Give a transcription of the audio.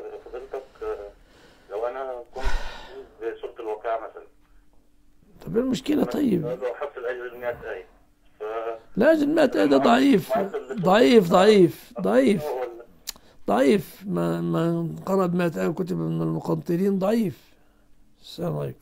لفضيلتك آه، لو أنا كنت مثلا. طب إيه المشكلة؟ طيب. لو حط الأجر 100 آية 100 آية ده ضعيف. ضعيف ضعيف ضعيف. ضعيف. ما ما قرأ 100 آية وكتب من المقنطرين ضعيف. السلام عليكم.